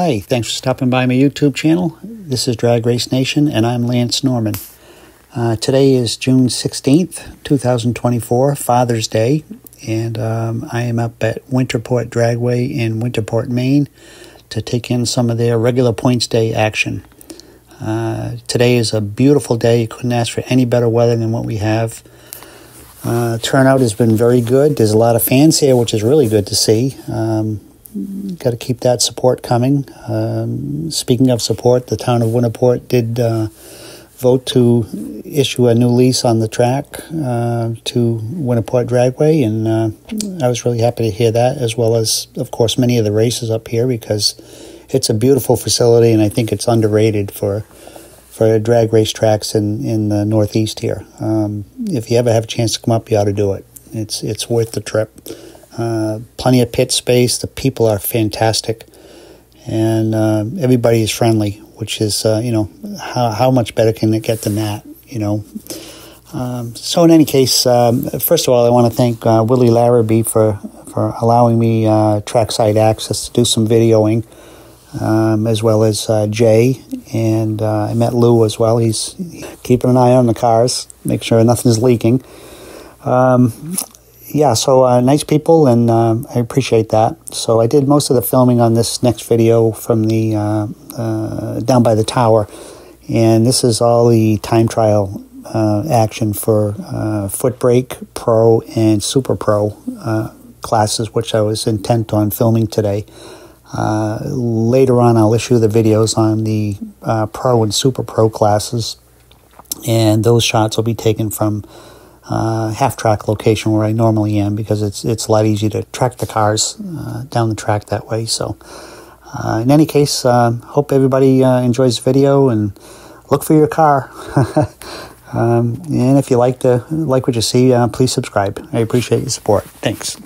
Hi, thanks for stopping by my YouTube channel. This is Drag Race Nation, and I'm Lance Norman. Uh, today is June 16th, 2024, Father's Day, and um, I am up at Winterport Dragway in Winterport, Maine to take in some of their regular points day action. Uh, today is a beautiful day. You couldn't ask for any better weather than what we have. Uh, turnout has been very good. There's a lot of fans here, which is really good to see. Um, got to keep that support coming. Um, speaking of support, the town of Winterport did uh, vote to issue a new lease on the track uh, to Winterport Dragway, and uh, I was really happy to hear that, as well as, of course, many of the races up here because it's a beautiful facility, and I think it's underrated for for drag race tracks in in the Northeast here. Um, if you ever have a chance to come up, you ought to do it. It's it's worth the trip. Uh, plenty of pit space. The people are fantastic, and uh, everybody is friendly, which is uh, you know how how much better can it get than that? You know. Um, so in any case, um, first of all, I want to thank uh, Willie Larrabee for for allowing me uh, trackside access to do some videoing, um, as well as Jay, and I met Lou as well. He's keeping an eye on the cars, make sure nothing's leaking. Um, yeah, so uh, nice people, and uh, I appreciate that. So I did most of the filming on this next video from the uh, uh down by the tower, and this is all the time trial uh, action for uh, Foot Brake Pro and Super Pro classes, which I was intent on filming today. later on, I'll issue the videos on the Pro and Super Pro classes, and those shots will be taken from uh, half track location where I normally am because it's it's a lot easier to track the cars uh, down the track that way. So, uh, in any case, uh, hope everybody uh, enjoys the video and look for your car. um, and if you like to like what you see, uh, please subscribe. I appreciate your support. Thanks.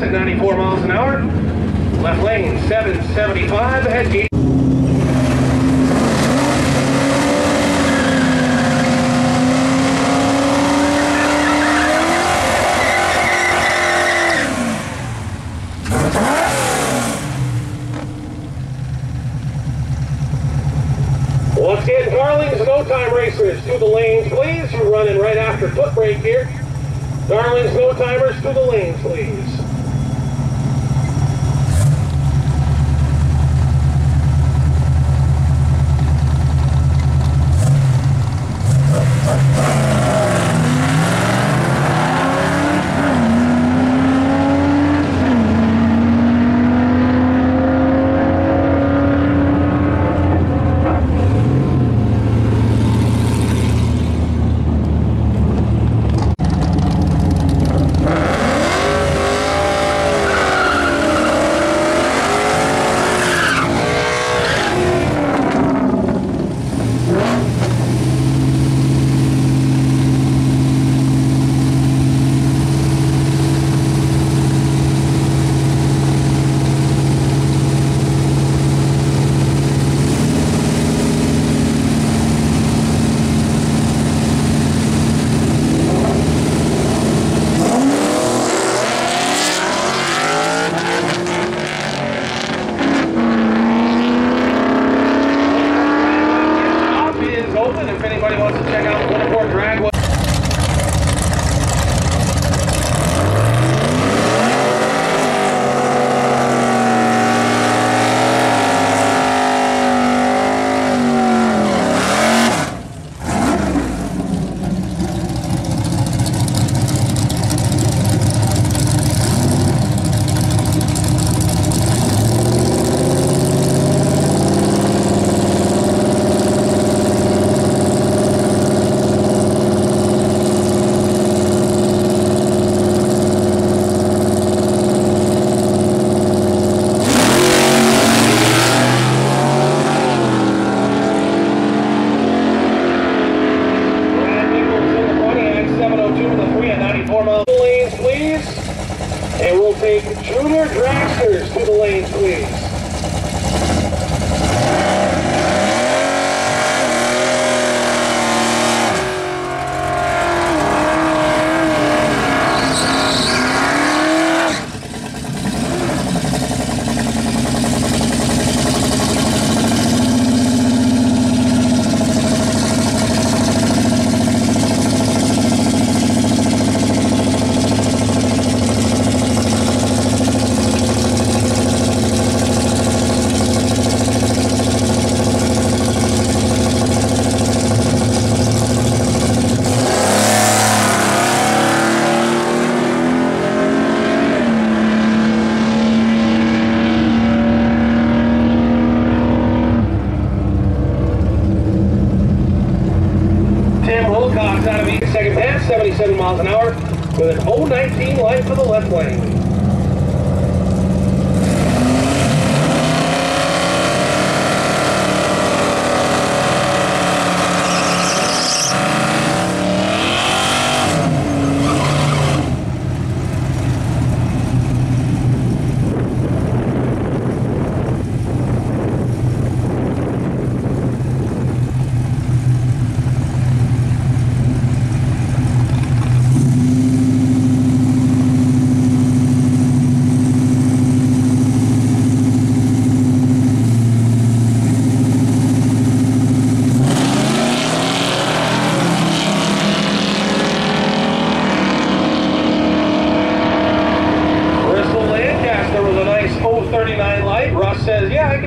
At 94 miles an hour. Left lane 775, ahead gate. Once again, Darlings, no time racers to the lanes, please. You're running right after foot brake here. Darlings, no timers to the lanes, please.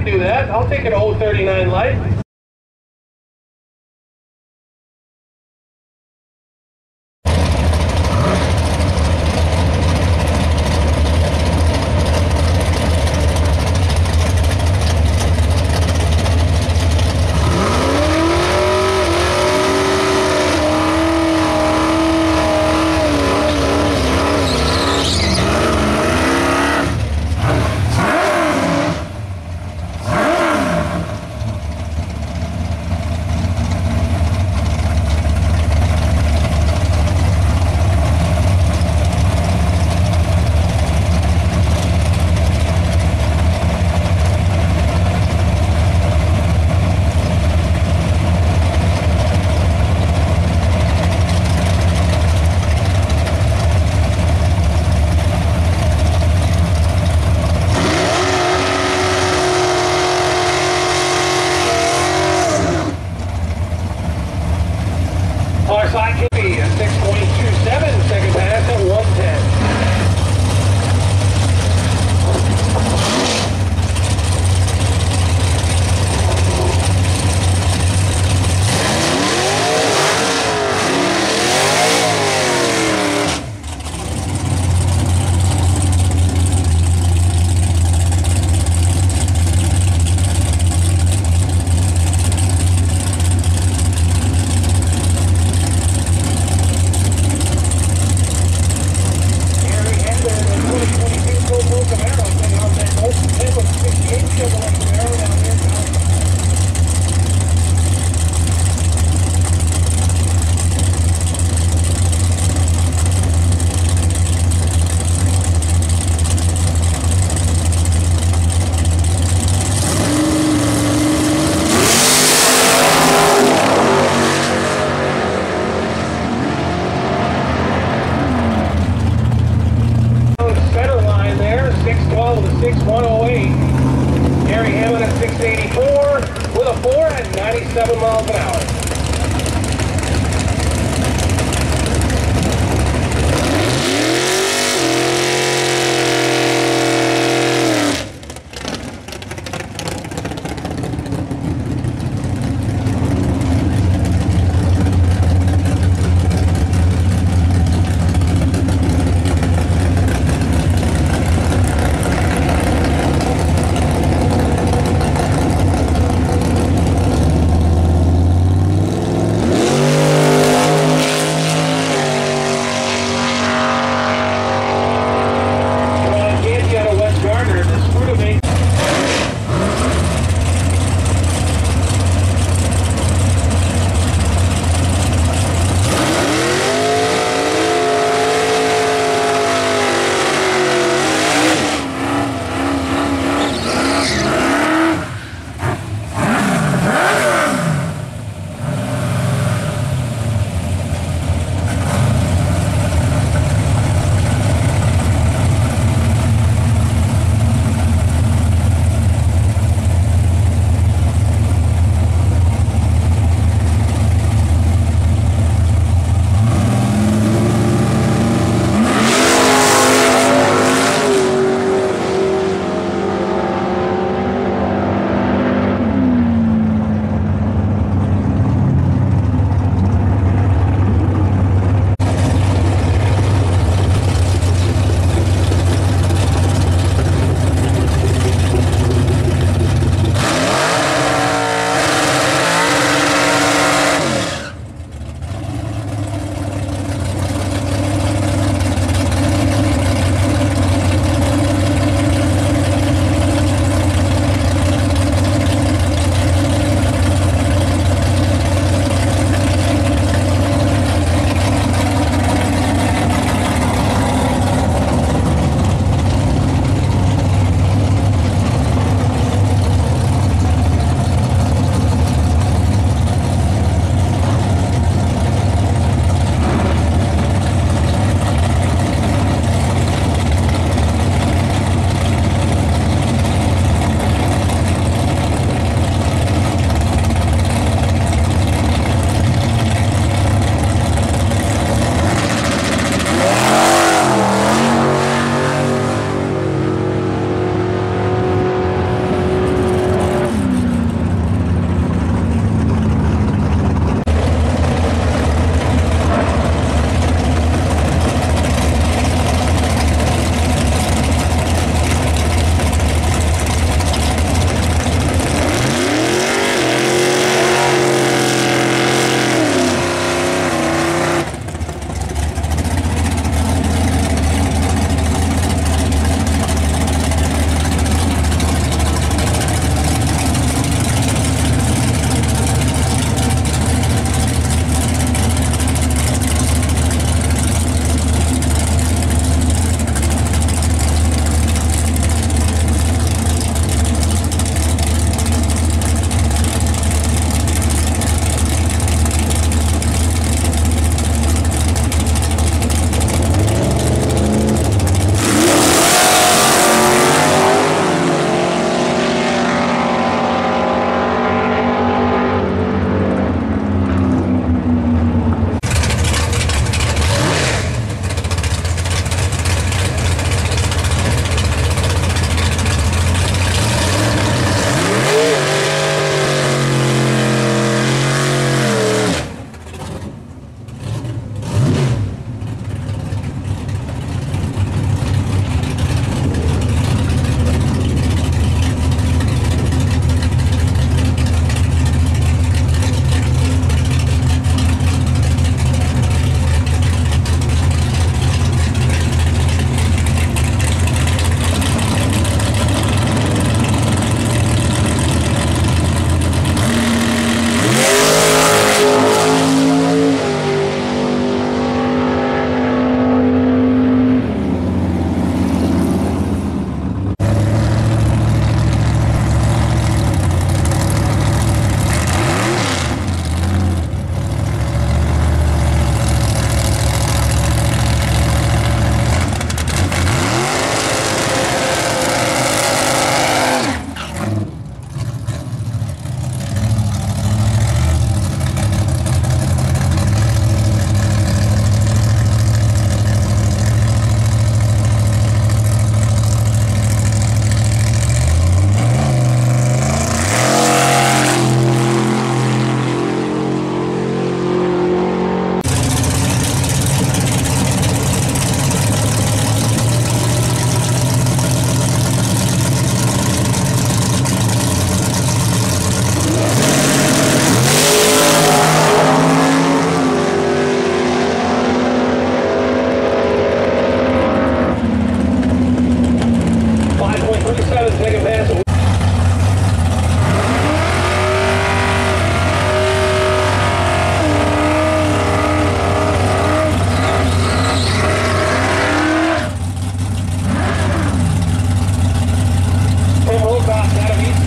Do that. I'll take an old 039 light.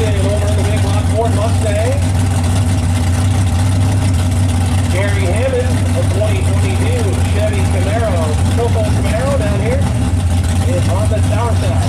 The big Mustang. Gary Hammond, a 2022 Chevy Camaro, COPO Camaro down here, is on the south side.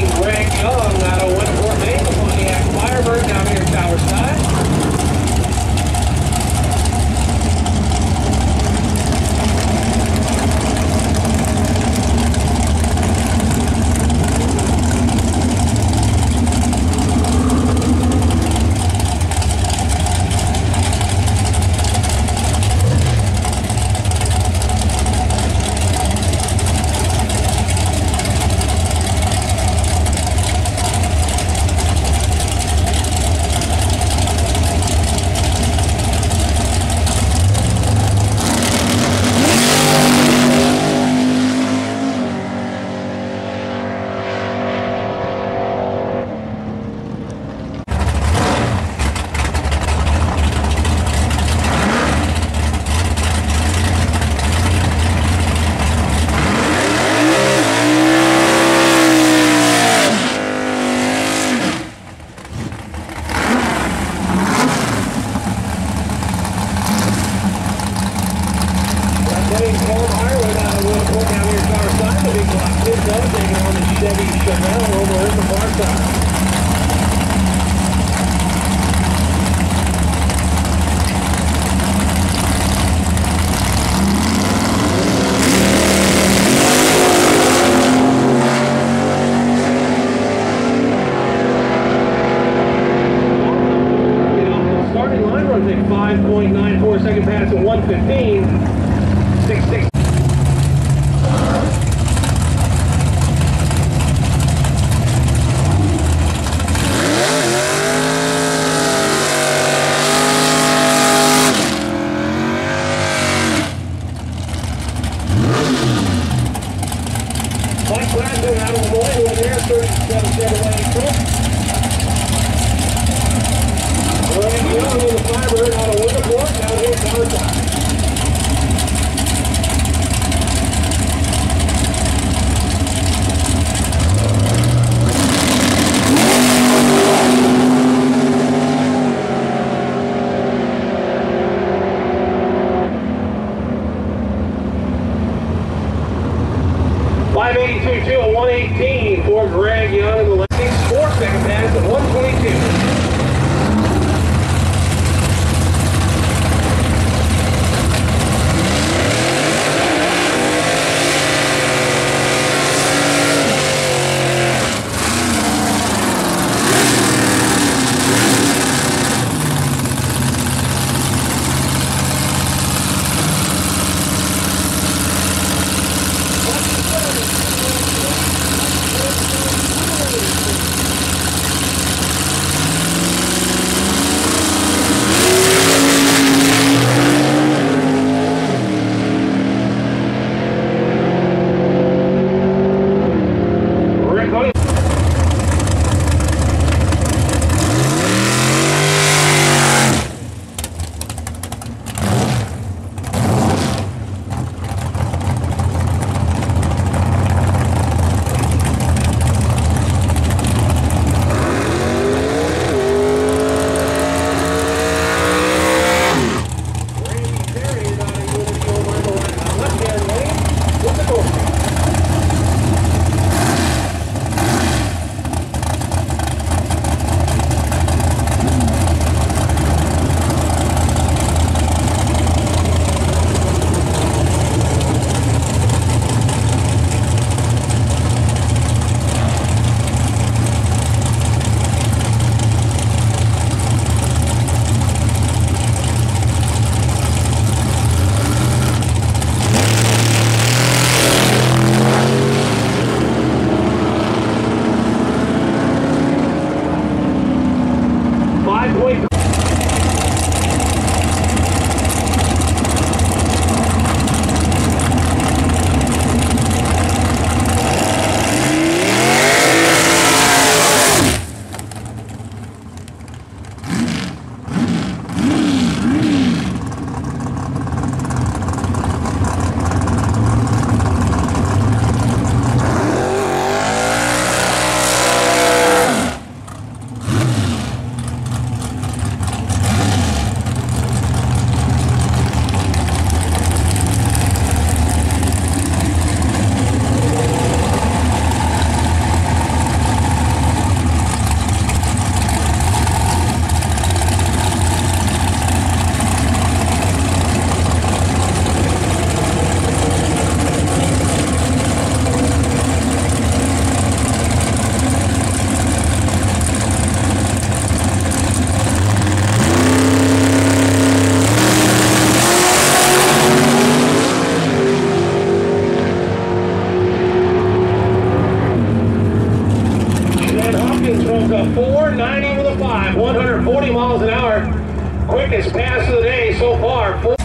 Greg Young out of Winterport, Maine, the Pontiac Firebird down here at Tower Side. Thank you. 40 miles an hour. Quickest pass of the day so far.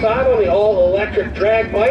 Side on the all-electric drag bike.